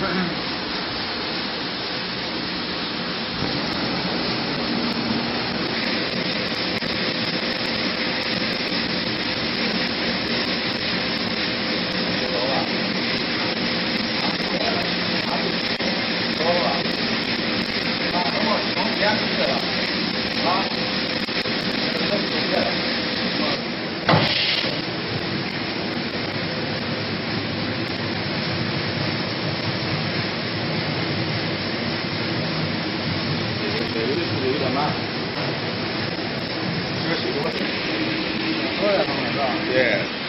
嗯有点慢，这个是吧？对。